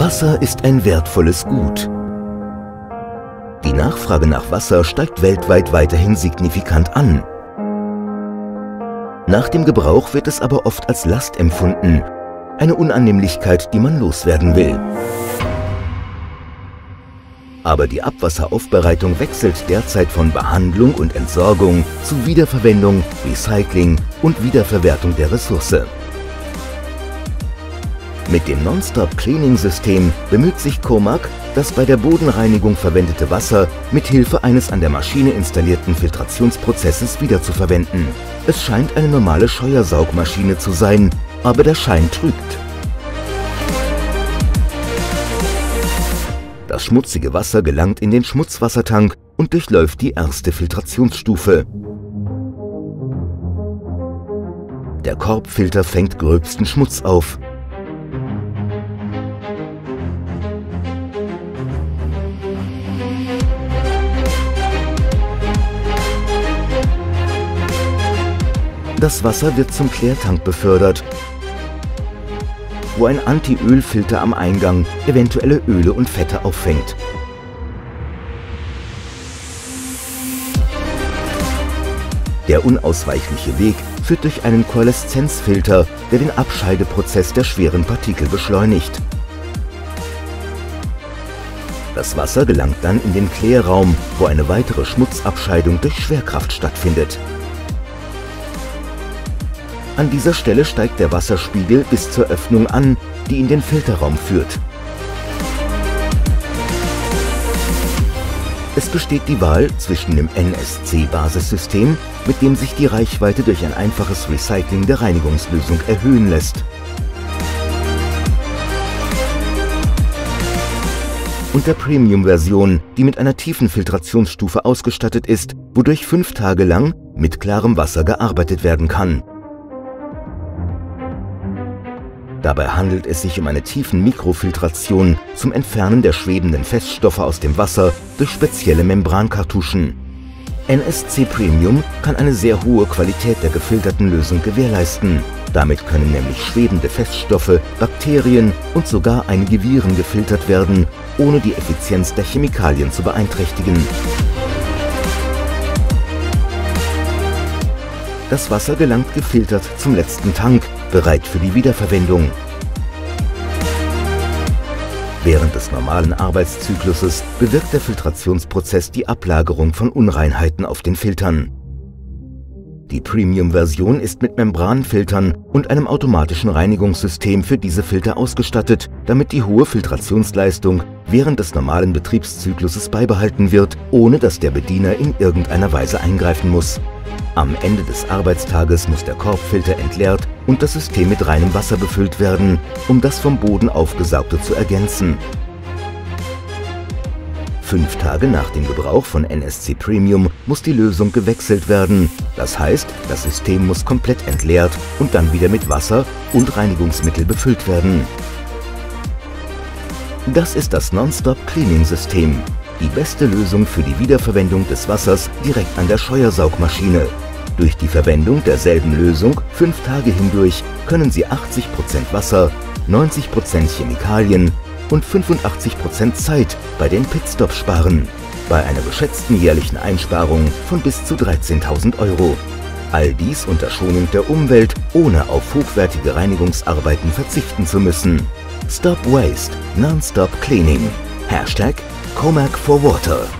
Wasser ist ein wertvolles Gut. Die Nachfrage nach Wasser steigt weltweit weiterhin signifikant an. Nach dem Gebrauch wird es aber oft als Last empfunden, eine Unannehmlichkeit, die man loswerden will. Aber die Abwasseraufbereitung wechselt derzeit von Behandlung und Entsorgung zu Wiederverwendung, Recycling und Wiederverwertung der Ressource. Mit dem Non-Stop Cleaning System bemüht sich Comac, das bei der Bodenreinigung verwendete Wasser mit Hilfe eines an der Maschine installierten Filtrationsprozesses wiederzuverwenden. Es scheint eine normale Scheuersaugmaschine zu sein, aber der Schein trügt. Das schmutzige Wasser gelangt in den Schmutzwassertank und durchläuft die erste Filtrationsstufe. Der Korbfilter fängt gröbsten Schmutz auf. Das Wasser wird zum Klärtank befördert, wo ein Anti-Ölfilter am Eingang eventuelle Öle und Fette auffängt. Der unausweichliche Weg führt durch einen Koaleszenzfilter, der den Abscheideprozess der schweren Partikel beschleunigt. Das Wasser gelangt dann in den Klärraum, wo eine weitere Schmutzabscheidung durch Schwerkraft stattfindet. An dieser Stelle steigt der Wasserspiegel bis zur Öffnung an, die in den Filterraum führt. Es besteht die Wahl zwischen dem NSC-Basissystem, mit dem sich die Reichweite durch ein einfaches Recycling der Reinigungslösung erhöhen lässt, und der Premium-Version, die mit einer tiefen Filtrationsstufe ausgestattet ist, wodurch fünf Tage lang mit klarem Wasser gearbeitet werden kann. Dabei handelt es sich um eine tiefen Mikrofiltration zum Entfernen der schwebenden Feststoffe aus dem Wasser durch spezielle Membrankartuschen. NSC Premium kann eine sehr hohe Qualität der gefilterten Lösung gewährleisten. Damit können nämlich schwebende Feststoffe, Bakterien und sogar einige Viren gefiltert werden, ohne die Effizienz der Chemikalien zu beeinträchtigen. Das Wasser gelangt gefiltert zum letzten Tank, bereit für die Wiederverwendung. Während des normalen Arbeitszykluses bewirkt der Filtrationsprozess die Ablagerung von Unreinheiten auf den Filtern. Die Premium-Version ist mit Membranfiltern und einem automatischen Reinigungssystem für diese Filter ausgestattet, damit die hohe Filtrationsleistung während des normalen Betriebszykluses beibehalten wird, ohne dass der Bediener in irgendeiner Weise eingreifen muss. Am Ende des Arbeitstages muss der Korbfilter entleert und das System mit reinem Wasser befüllt werden, um das vom Boden aufgesaugte zu ergänzen. Fünf Tage nach dem Gebrauch von NSC Premium muss die Lösung gewechselt werden. Das heißt, das System muss komplett entleert und dann wieder mit Wasser und Reinigungsmittel befüllt werden. Das ist das Non-Stop Cleaning System. Die beste Lösung für die Wiederverwendung des Wassers direkt an der Scheuersaugmaschine. Durch die Verwendung derselben Lösung fünf Tage hindurch können Sie 80% Wasser, 90% Chemikalien und 85% Zeit bei den Pitstops sparen. Bei einer geschätzten jährlichen Einsparung von bis zu 13.000 Euro. All dies unter Schonung der Umwelt, ohne auf hochwertige Reinigungsarbeiten verzichten zu müssen. Stop Waste, Non-Stop Cleaning. Hashtag Comac for Water.